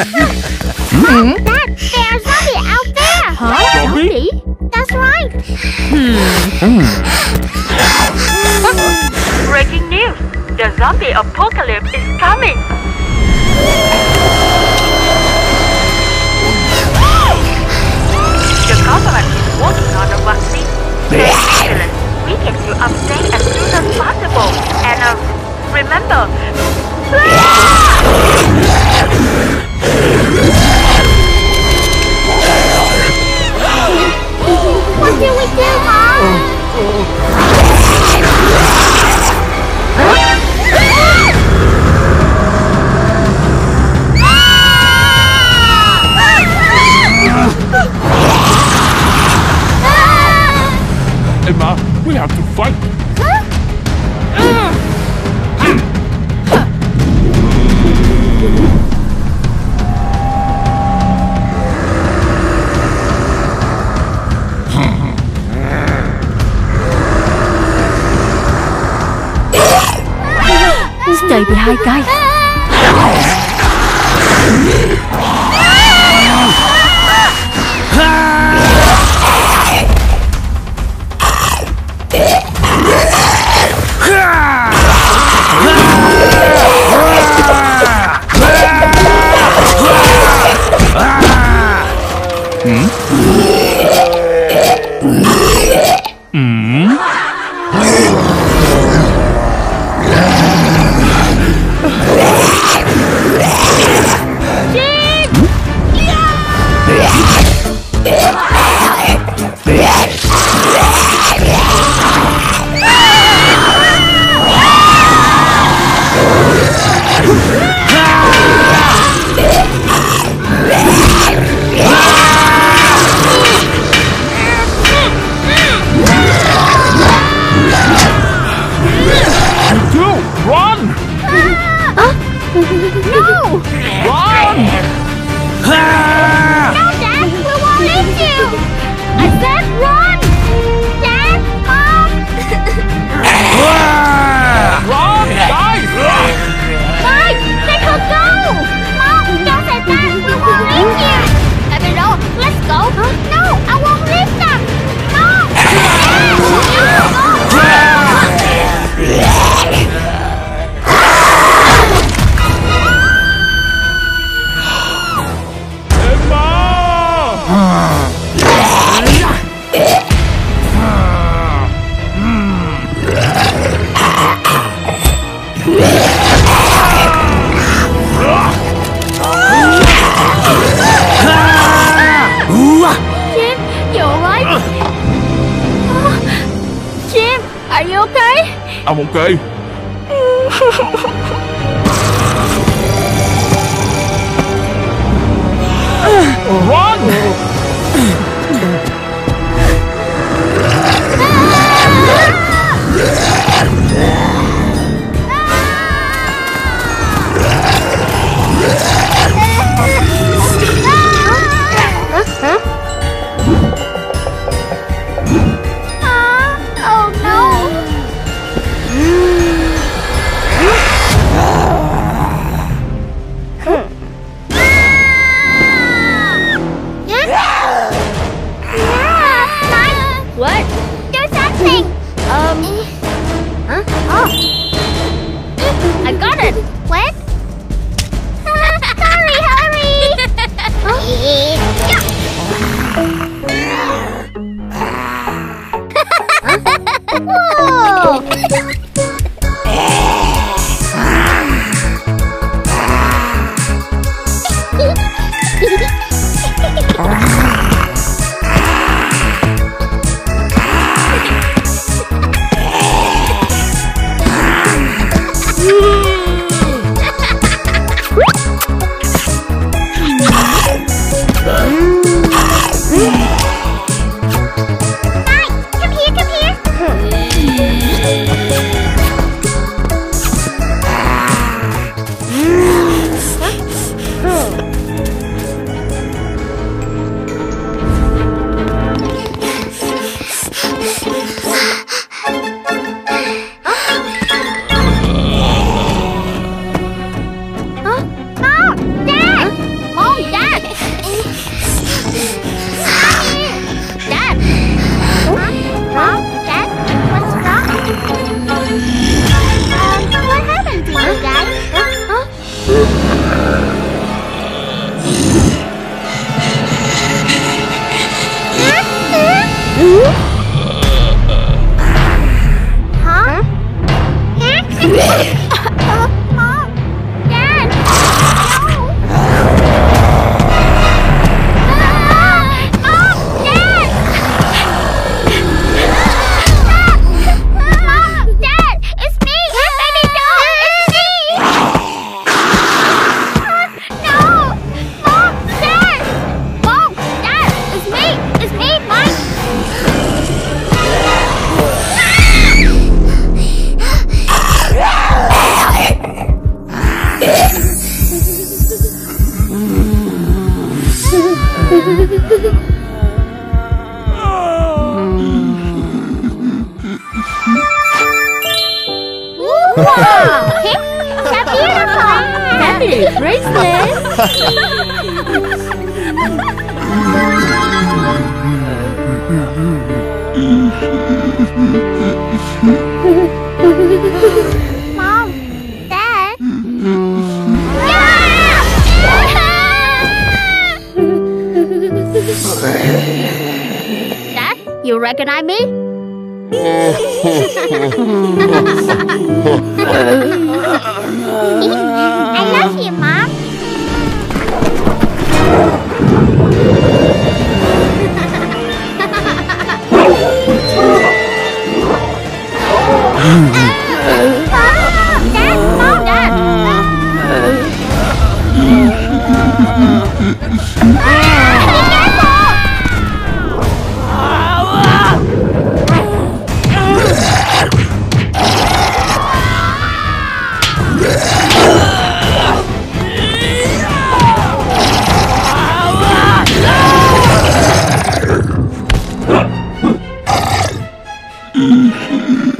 Mom, That there's a zombie out there! Huh? Zombie? That's right! Hmm. Breaking news! The zombie of Jim, you alright? Jim, are you okay? I'm. Mom! Dad! Dad, you recognize me? you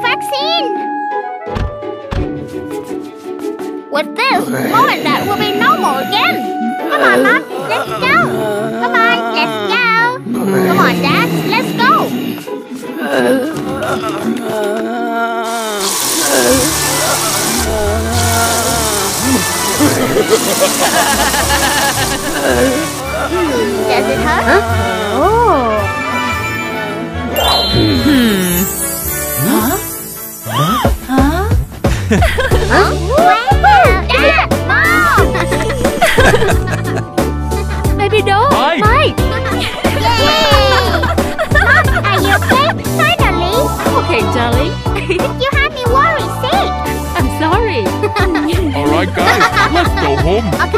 vaccine. With this, mom and dad will be normal again. Come on, mom, let's go. Come on, let's go. Come on, dad, let's go. Does it hurt? Oh. Huh? Dad! Mom! Baby doll. Mike. Mike. Mom, are you okay? Finally! Okay, darling. You had me worried sick. I'm sorry. All right, guys, let's go home. Okay?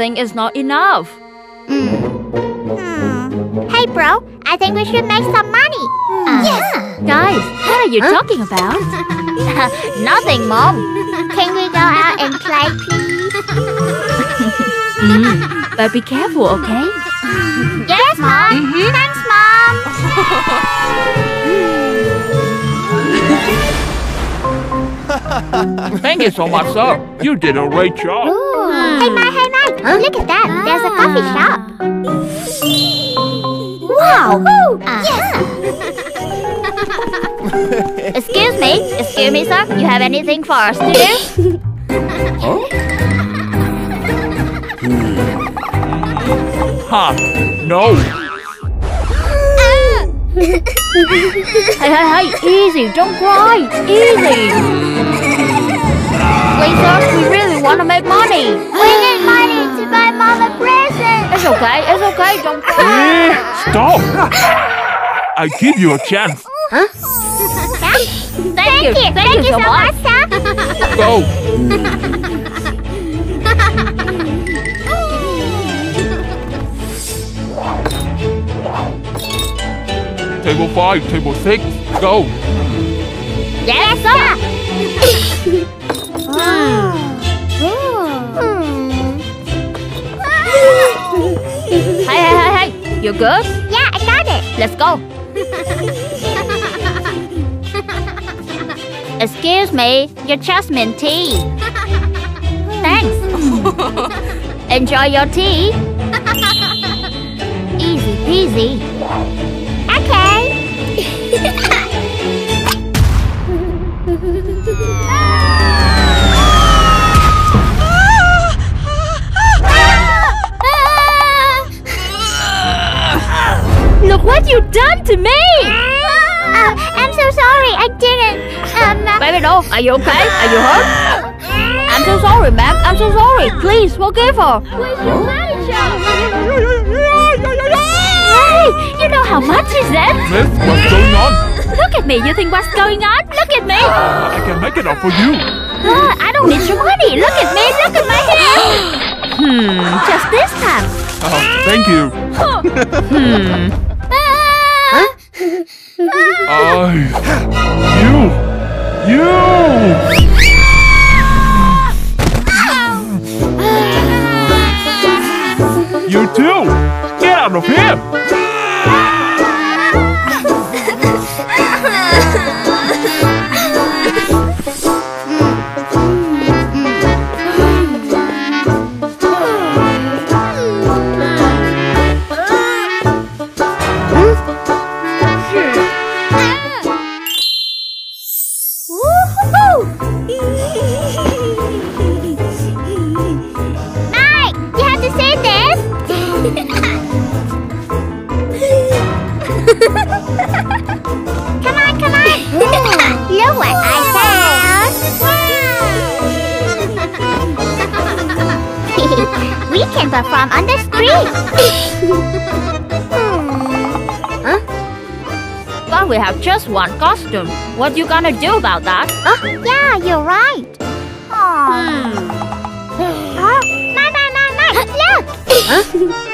I think it's not enough. Hmm. Hey, bro, I think we should make some money. Yes. Guys, what are you talking about? Nothing, Mom. Can we go out and play, please? Mm, but be careful, okay? Yes, Mom. Thanks, Mom. Thank you so much, sir. You did a great job. Hey, Mike, hey, Mike. Look at that. There's a coffee ah. shop. Wow. Uh-huh. Yes. Excuse me, excuse me, sir. You have anything for us to do? Huh? No. Ah. Hey, hey, hey, easy, don't cry, easy. Please, sir, we really want to make money. We need money It's okay, it's okay, don't cry. Stop. I give you a chance. That's Thank, you. Thank, you so much, sir. Go. Table five, table six, go. Yes, sir. You good? Yeah, I got it. Let's go. Excuse me, your jasmine tea. Thanks. Enjoy your tea. Easy peasy. Okay. Look what you've done to me! Uh, I'm so sorry. I didn't. Um, uh, Baby doll, are you okay? Are you hurt? I'm so sorry, ma'am. I'm so sorry. Please forgive her. Hey, you know how much is that? Miss, what's going on? Look at me. You think what's going on? Look at me. Uh, I can make it up for you. Ah, I don't need your money. Look at me. Look at my hair. Hmm, just this time. Uh, thank you. Hmm. I. You. You. You too. Get out of here. What you gonna do about that? oh, yeah, you're right. Hmm. Oh, my, my, my, my, look! Let's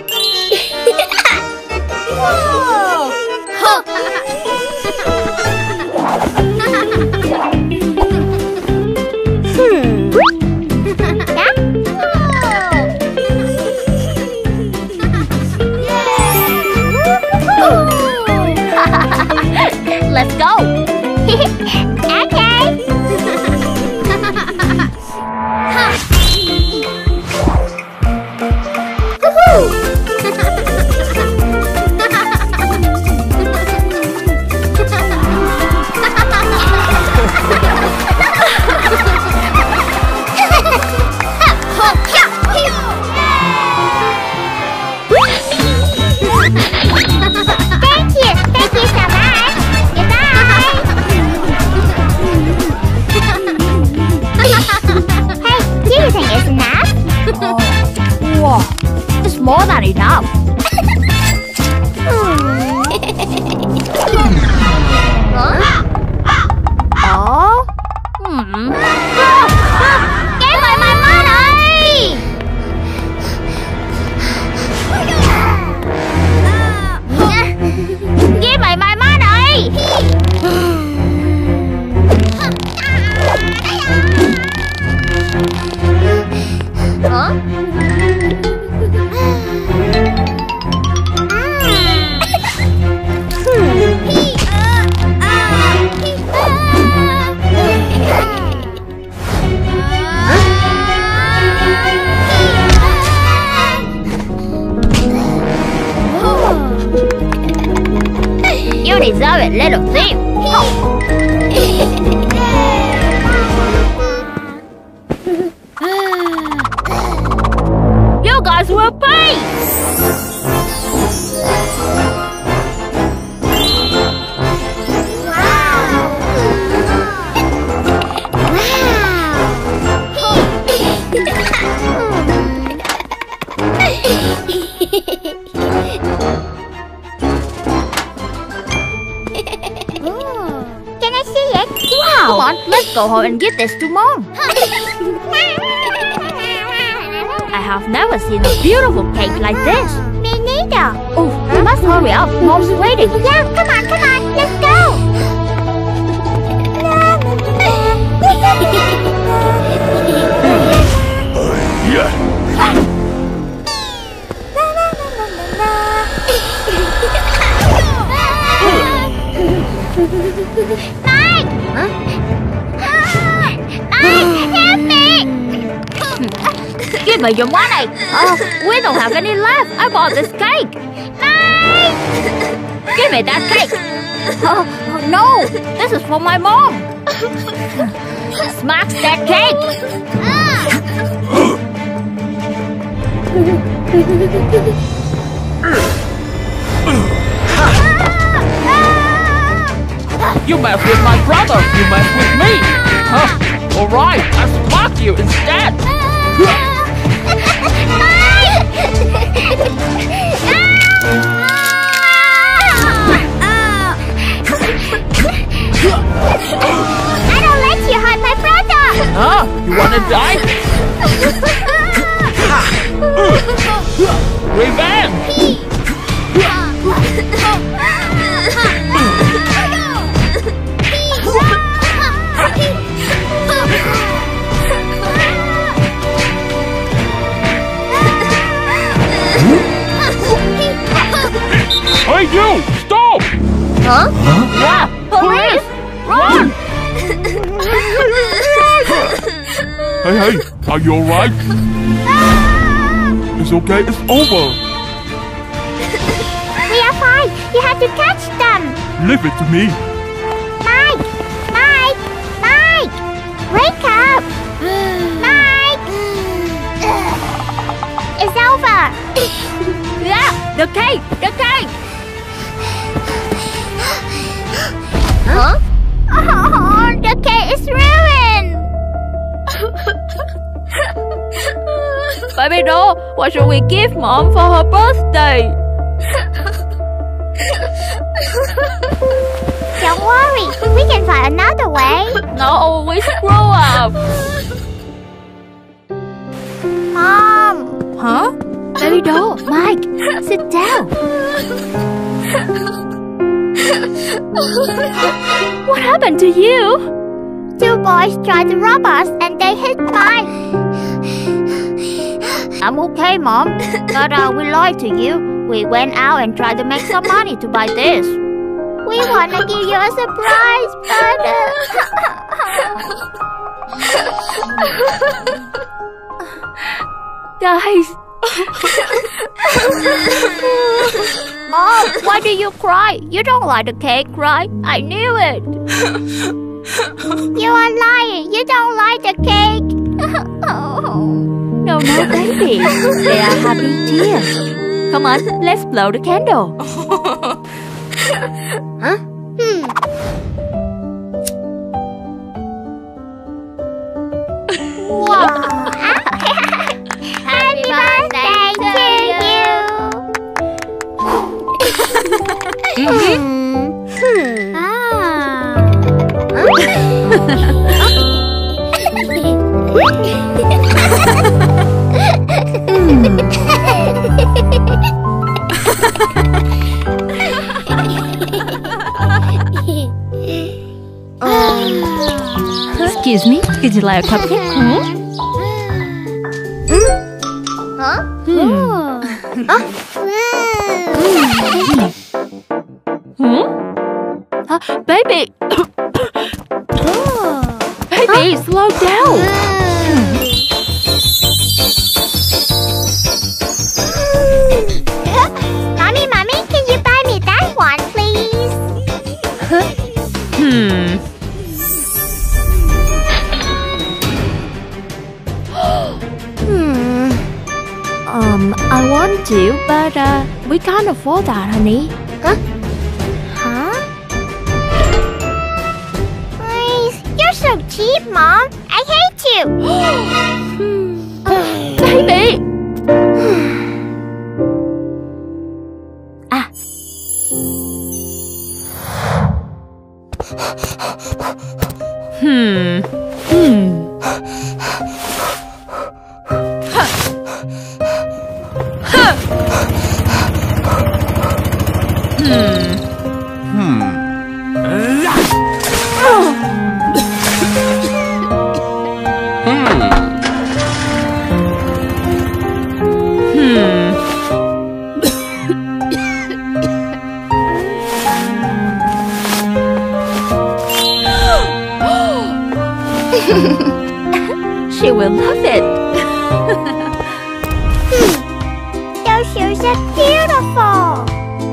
You guys will pay. Can I see Come on, let's go home and give this to mom. I have never seen a beautiful cake like this. Ah, me neither. Oh, we must hurry up. Mom's waiting. Yeah, come on, come on, let's go. Mike! Give me your money. Oh, we don't have any left. I bought this cake. Give me that cake. Oh, no, this is for my mom. Smash that cake. You mess with my brother, you mess with me. Huh? Alright, I'll smack you instead. I don't let you hurt my brother! Huh? You wanna die? Revenge! Hey you! Stop! Huh? Yeah, police! Run! Hey, hey, are you alright? Ah! It's okay, it's over. We are fine. You have to catch them. Leave it to me. Mike! Mike! Mike! Wake up! Mike! It's over. Yeah, the! The cake! What should we give mom for her birthday? Don't worry. We can find another way. No, we screw up. Mom! Huh? Baby doll, Mike, sit down. What happened to you? Two boys tried to rob us and they hit Mike. I'm okay, mom. But uh, we lied to you. We went out and tried to make some money to buy this. We want to give you a surprise, Guys. Mom, why do you cry? You don't like the cake, right? I knew it. You are lying. You don't like the cake. No, no, baby. They are happy tears. Come on, let's blow the candle. huh? Hmm. Wow. Happy birthday to you. Hmm. Hmm. Ah. Excuse me, could you like a cupcake? Huh? Hmm? Uh, baby! baby, we can't afford that, honey. she will love it. Those shoes are beautiful.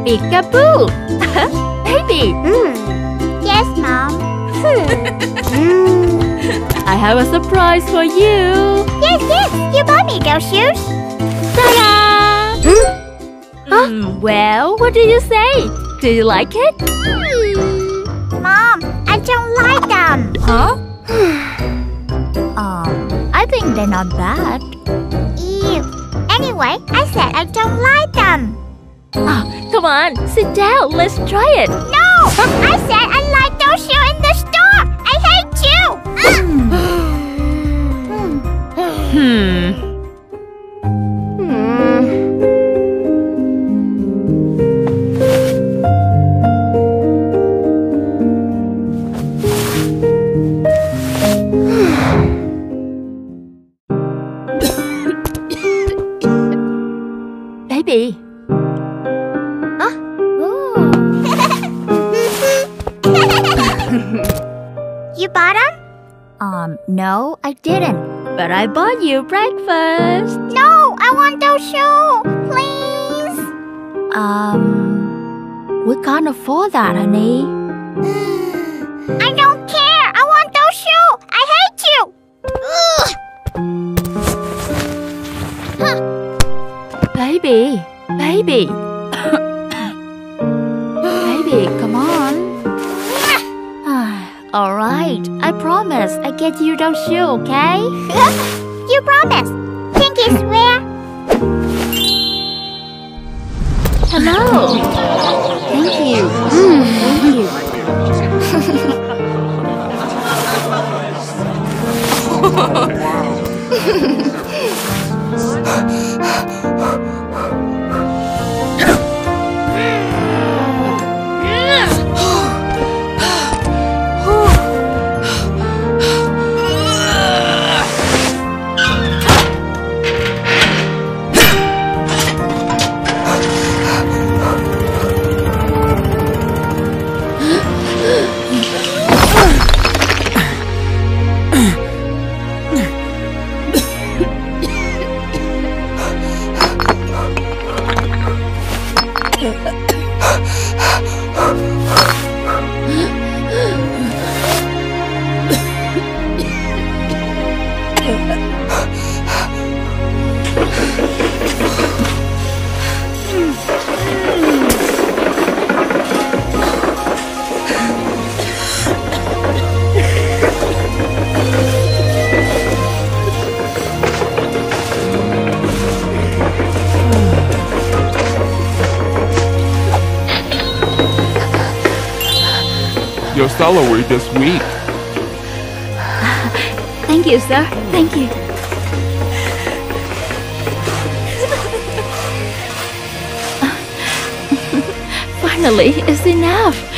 Peekaboo. Baby, Mm. Yes, Mom. mm. I have a surprise for you. Yes, yes. You bought me those shoes. Ta-da! Hmm, well, what do you say? Do you like it? Mom, I don't like them. Huh? They're not bad. Ew. Anyway, I said I don't like them. Ah, come on, sit down. Let's try it. No! I said I like those shoes in the store. I hate you. Hmm. I bought you breakfast. No, I want those shoes. Please. Um, we can't afford that, honey. I don't care. I want those shoes. I hate you. Baby, baby. baby, promise I get you those shoes, okay? You promise. Pinky swear. Hello. Thank you. Mm, thank you. Your salary this week. Thank you, sir. Thank you. Finally, it's enough.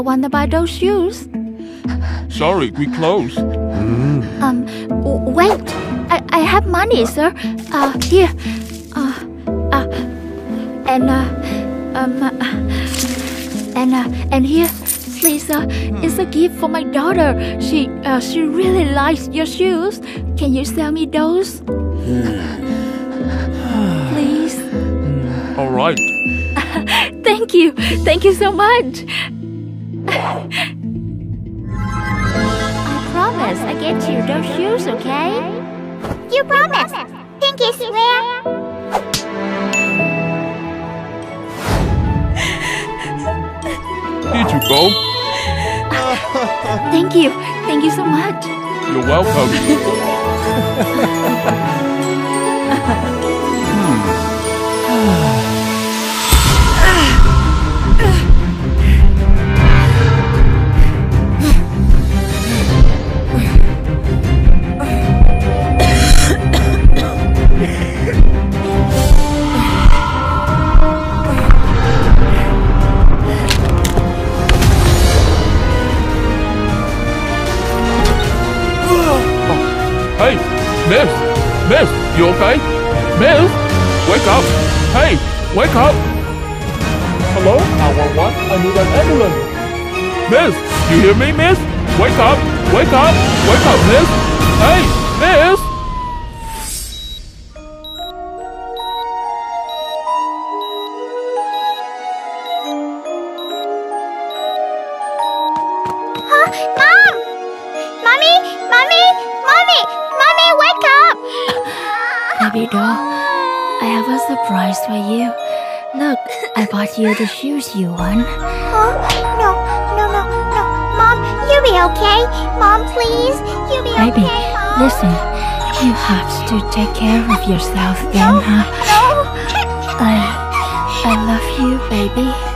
I want to buy those shoes. Sorry, we closed. Um, wait. I, I have money, sir. Uh, here. Uh, uh, and uh, um, uh, and uh, and here, please, uh, it's a gift for my daughter. She, uh, she really likes your shoes. Can you sell me those? please. All right. Thank you. Thank you so much. promise I get you those shoes, okay? You promise. Pinky swear. where? Here you go. Thank you. Thank you so much. You're welcome. Miss! Miss, you okay? Miss! Wake up! Hey, wake up! Hello? 911? I need an ambulance. Miss, you hear me, miss? Wake up! Wake up! Wake up, miss! Hey, miss! You want. Huh? No, no, no, no. Mom, you be okay? Mom, please. You be Baby, okay, Mom? listen, you have to take care of yourself then, huh? No. I, I love you, baby.